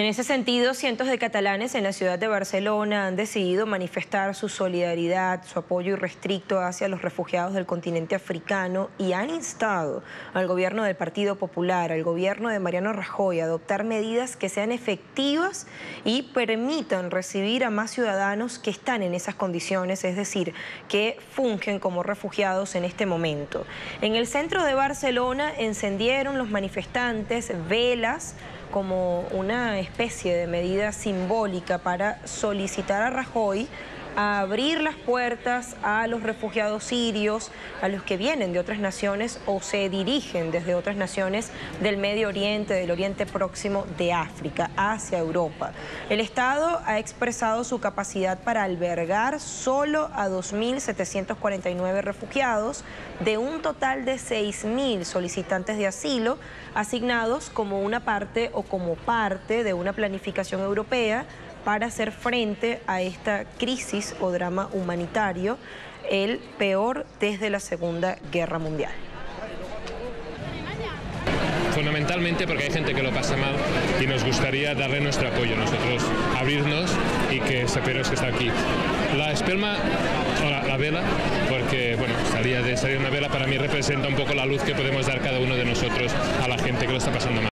En ese sentido, cientos de catalanes en la ciudad de Barcelona han decidido manifestar su solidaridad, su apoyo irrestricto hacia los refugiados del continente africano y han instado al gobierno del Partido Popular, al gobierno de Mariano Rajoy, a adoptar medidas que sean efectivas y permitan recibir a más ciudadanos que están en esas condiciones, es decir, que fungen como refugiados en este momento. En el centro de Barcelona encendieron los manifestantes velas como una especie de medida simbólica para solicitar a Rajoy a abrir las puertas a los refugiados sirios, a los que vienen de otras naciones o se dirigen desde otras naciones del Medio Oriente, del Oriente Próximo, de África, hacia Europa. El Estado ha expresado su capacidad para albergar solo a 2.749 refugiados de un total de 6.000 solicitantes de asilo asignados como una parte o como parte de una planificación europea para hacer frente a esta crisis o drama humanitario, el peor desde la Segunda Guerra Mundial fundamentalmente porque hay gente que lo pasa mal y nos gustaría darle nuestro apoyo, nosotros abrirnos y que sepamos que está aquí. La espelma, o la, vela, porque bueno, salía de salir una vela para mí representa un poco la luz que podemos dar cada uno de nosotros a la gente que lo está pasando mal.